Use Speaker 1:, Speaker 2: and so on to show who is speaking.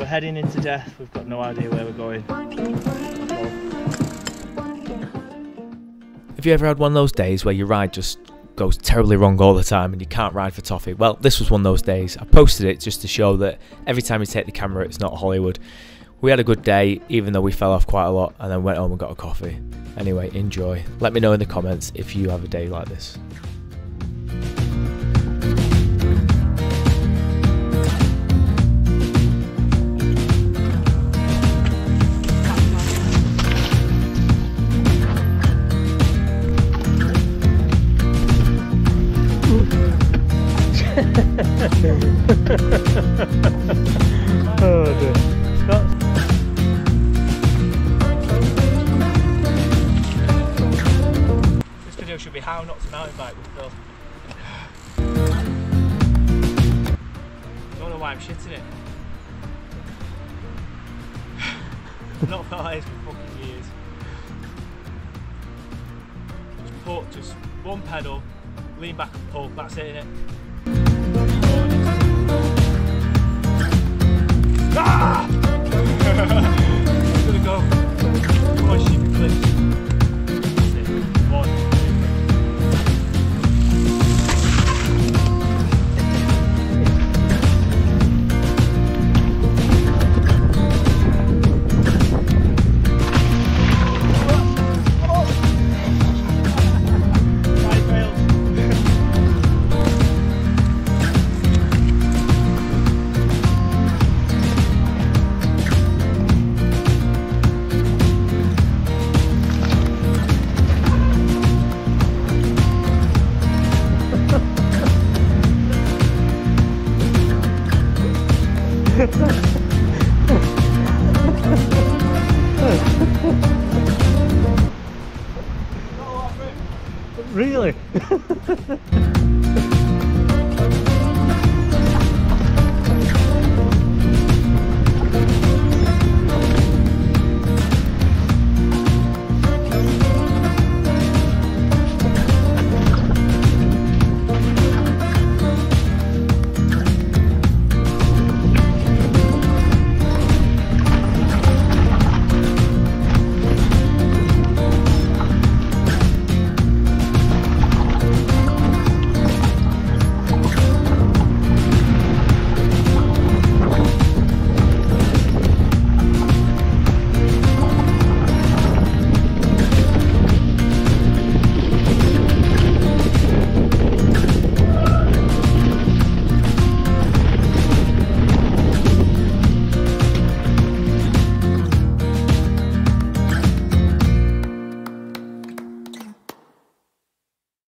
Speaker 1: We're heading into death. We've got no idea where we're going.
Speaker 2: Have you ever had one of those days where your ride just goes terribly wrong all the time and you can't ride for toffee? Well, this was one of those days. I posted it just to show that every time you take the camera, it's not Hollywood. We had a good day, even though we fell off quite a lot, and then went home and got a coffee. Anyway, enjoy. Let me know in the comments if you have a day like this.
Speaker 1: Oh dear. This video should be how not to mountain bike with Phil. Don't know why I'm shitting it. Not felt like this for fucking years. Just put just one pedal, lean back and pull, that's it innit? Ah! Really?